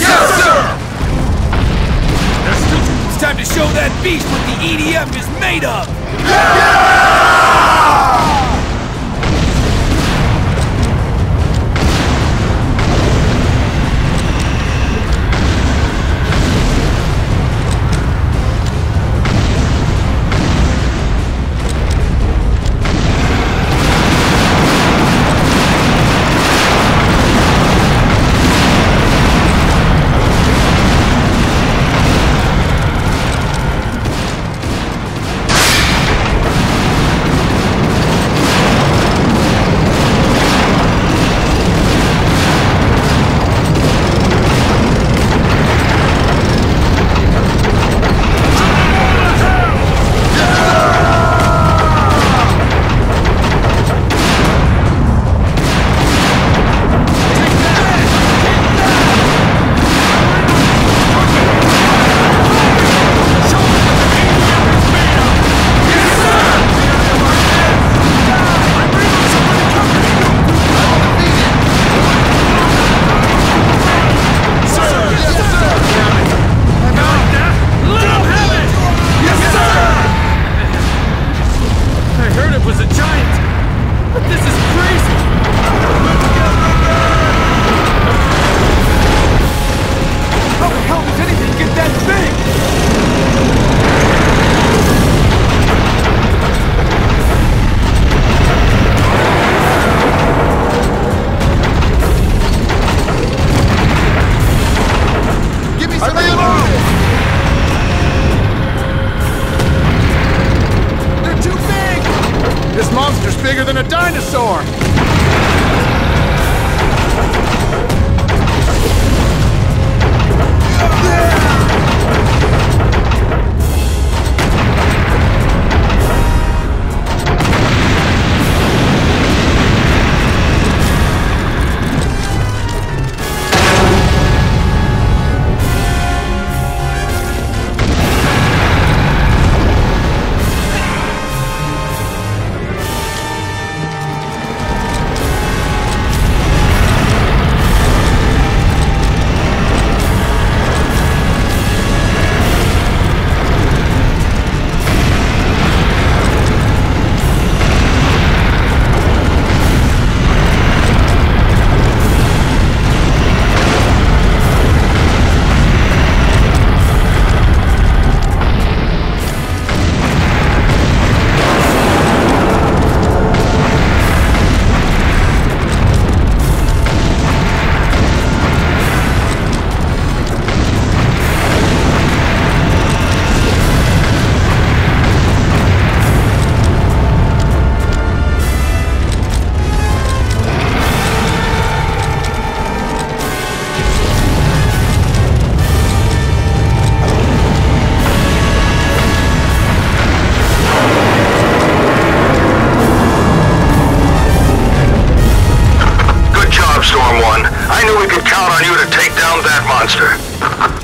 Yes, sir! It's time to show that beast what the EDF is made of! I this is bigger than a dinosaur! I knew we could count on you to take down that monster.